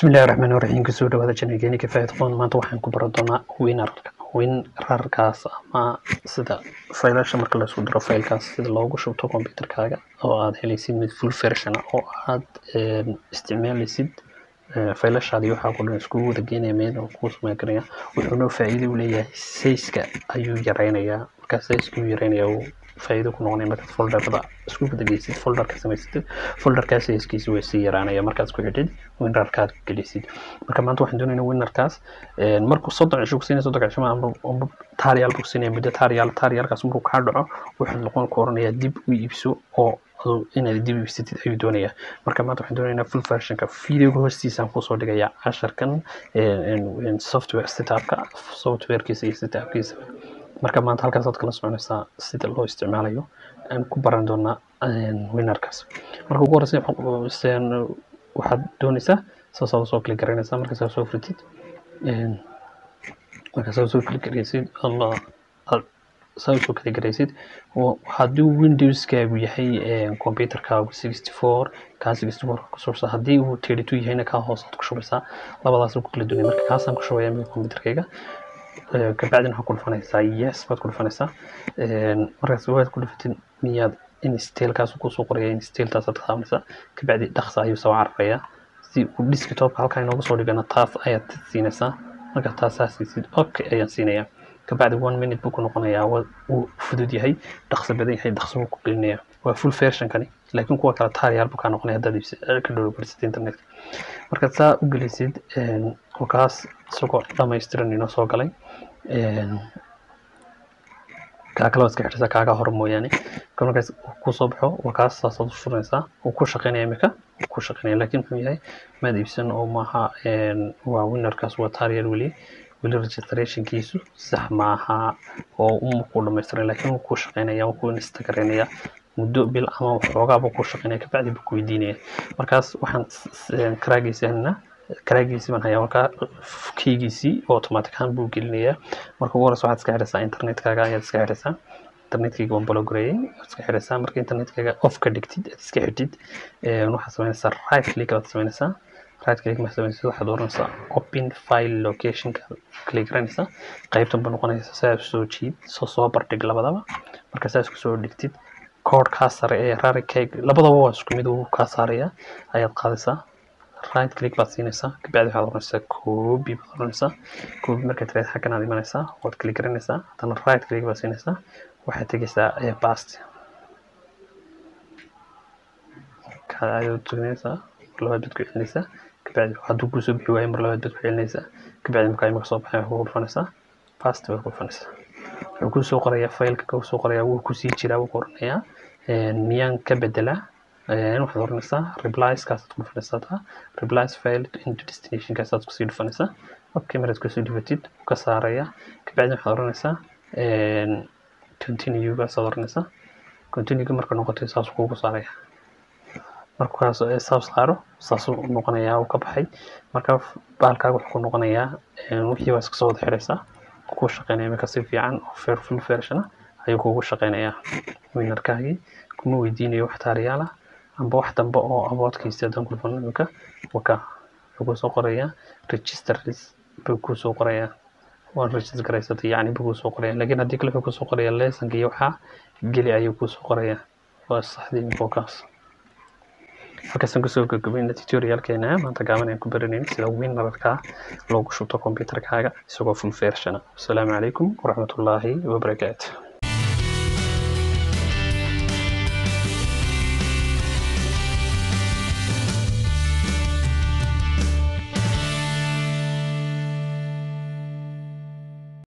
bismillahi raxmaan raxiim ka soo dhawaada janalkeeni kafaayad qoon maanta waxaan ku baran doonaa winarka winrarkaas ama sida faylasha marka la isku diro faylkaas sida loogu shubto computerkaaga oo aad helaysid mid full version ah oo aad isticmaalaysid faylashaadii waxaa ku dhan iskugu wada geenaya meel oo kuu sameyn karaya. Wuxuuna faa'iido u leeyahay sayska ayuu yareynayaa markaa yareynaya uu faa'iido ku noqonaya markaad folderada isku wada geysid folderka samaysatid folderkaas sayskiisa way sii yaraanaya markaad isku xidhid winrarkaad gelisid marka maanta waxaan doonaynaa winrarkaas markuu soddon cisho kusiinaya soddon cisho ama taariyaal buu kusiinaya muddo taariyaal taariyaalkaas markuu kaa dhaco wuxuu noqon ku oranayaa dib u iibso oo inaad dib iibsatid ayuu doonayaa marka maanta waxaan doonaynaa full versionka videoga hoostiisaan ku soo dhigayaa casharkan software setupka softwarekiisa iyo setupkiisa marka maanta halkaasaad kala soconaysaa sida loo isticmaalayo aan ku baran doonaa winarkaas. Marka ugu horeysa waxaad doonaysaa saasaad u soo klik garanaysaa markaasaa soo furtid markaasaa u soo klik garaysid saa u soo klik garaysid haddii windowskaagu yahay computerkaagu sixty four kaa sixty four ku shubsa haddii uu thirty two yahayna kaa hoosaad ku shubaysaa labadaas ku kala duwanay. Marka kaasaan ku shubaya computerkayga kabacdina waxaad ku dhufanaysaa yes baad ku dhufanaysaa markaas waad ku dhufatid miyaad instalkaas ku soo qoraya instaltaasaad ka taabanaysaa kabacdi dhaqsa ayuu soo cararayaa si uu desktopka halkaa inoogu soo dhigana taas ayaad siinaysaa marka taasaa siisid okay ayaan siinayaa. Kabacdi one minute buu ku noqonayaa wuu fudud yahay dhaqso badan yahay dhaqso buu ku gelinaya waa full versionkani laakiin kuwa kale taariyaal buu kaa noqonaya haddaad ka dhowrgarisad internetka. Markaad saa u gelisid kaas isagoo dhamaystiran inoo soo galay kaa kale waad iska xidhaysaa kaaga hore mooyaane. Ka markaas ku soo baxo waa saasaad u furanaysaa uu ku shaqeynaya imika ku shaqeynaya. Laakiin muxuu yahay maad iibsan oo maaha waa winarkaas waa taariyaal weli weli registrationkiisu sax maaha oo uma dhamaystiran laakiin wuu ku shaqeynaya wuu ku instagareynaya muddo bil ama waxoogaa buu ku shaqeynaya kabacdi buu ku weydiinaya markaas waxaan karaagiisanaa karaagiisii baan hayaa markaa keygiisii automatic ahaan buu gelinayaa marka ugu horeysa waxaad iska xidhaysaa internetkaaga ayaad iska xidhaysaa internetkayga waan balogareeyey waad iska xidhaysaa marka internetkaaga off ka dhigtid aad iska xidhid. Waxaad samaynaysaa right click baad samaynaysid waxaad oranaysaa open file locationka click garanaysaa. Qaybtan ba noqonaysa saa soo jiid soo soo bardhig labadaba. Marka saa isku soo dhigtid koodhkaa sare ee rarikayga labadaba waa isku mid uu kaa saaraya ayaad qaadaysaa. Right click baad siinaysaa. Kabacdi waxaad oranaysaa copy baad oranaysaa copy markaad tiraad xaggan aad imanaysaa. Waad click garanaysaa haddana right click baad siinaysaa. Waxaad tegaysaa past kaad tugnaysaa mar labaad baad ku celinaysaa. Kabacdi hadduu ku soo bixi waayo. Mar labaad baad ku celinaysaa. Kabacdi markaa imika soo baxay waxaad ku dhufanaysaa past baad ku wuxuu ku soo qorayaa faylka ku soo qorayaa wuu ku sii jiraa wuu ku oranayaa miyaan ka bedelaa waxaad oranaysaa replies kaasaad ku dhufanaysaa replies file into destination kaasaad ku sii dhufanaysaa okay maraad ku soo dhibatid wuu ka saaraya. Kabacdi waxaad oranaysaa continue kaasaad oranaysaa continue marka noqotay saas kuugu saaraya. Markaas saas saaro saasuu noqonayaa uu ka baxay. Marka baalkaaga wuxuu ku noqonayaa wixii waa iska wada xidhaysaa ku shaqeynaya imika si fiican oo fair full version ah. Ayuu kuugu shaqeynayaa winarkaagii kuma weydiinayo wax taariyaal ah amba wax dambe oo aboodkiisa haddaan ku dhufano imika waka wuxuu ku soo qorayaa registers buu ku soo qorayaa waan register garaysatay yacni buu ku soo qoraya. Laakiin haddii kale wuxuu ku soo qoraya lessonka iyo waxaa geli ayuu ku soo qoraya. Waa saxdii imikokaas halkaasaan ku soo gabagabayna tutorialkeena maanta gaaban ayaan ku baranayn sida winarka loogu shubto computerkaaga isagoo full version ah asalaamu calaykum waraxmatullaahi wabarakaatu